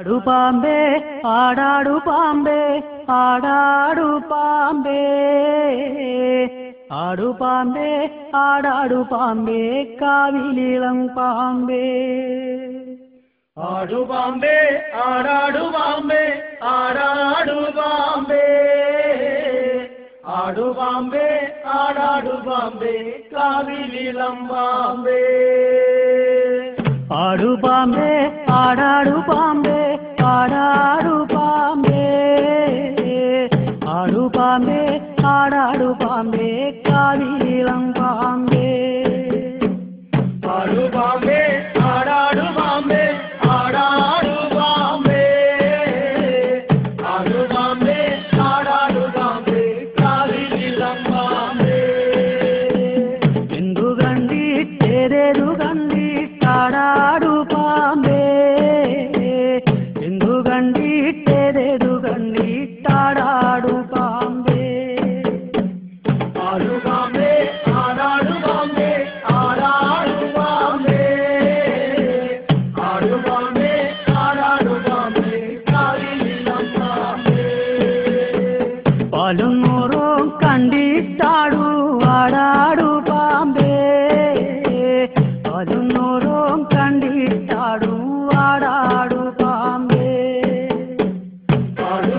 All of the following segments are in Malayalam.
ആടാടു പാമ്പേ ആടാടു പാമ്പേ ആടാടു പാമ്പേ. ആടു പാമ്പേ ആടാടു പാമ്പേ കാവിലിളം പാമ്പേ. ആടു പാമ്പേ ആടാടു പാമ്പേ ആടാടു പാമ്പേ. ആടു പാമ്പേ ആടാടു പാമ്പേ കാവിലിളം പാമ്പേ. ആടു പാമ്പേ ആടാടു പാമ്പേ ആടാടു പാമ്പേ ആടു പാമ്പേ ആടാടു പാമ്പേ കാവിലിളം പാമ്പേ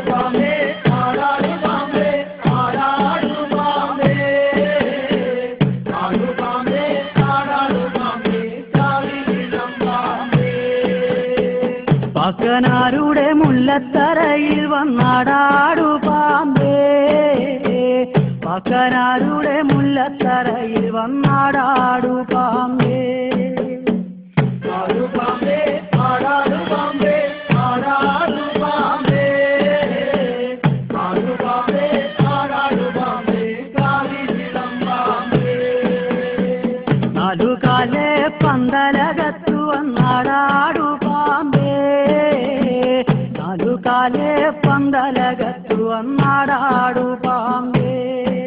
പാമ്പേ. ആടാടു പാമ്പേ. ആടാടു പാമ്പേ ആടാടു പാമ്പേ. പാക്കനാരുടെ മുല്ലത്തറയിൽ വന്നാടാടു പാമ്പേ. ആടാടു മുല്ലത്തറയിൽ കാവിലിളം പാമ്പേ. നാലുകാലെ പന്തലകത്തു വന്നാടാടു പാമ്പേ. നാലുകാലെ പന്തലകത്തു വന്നാടാടു പാമ്പേ.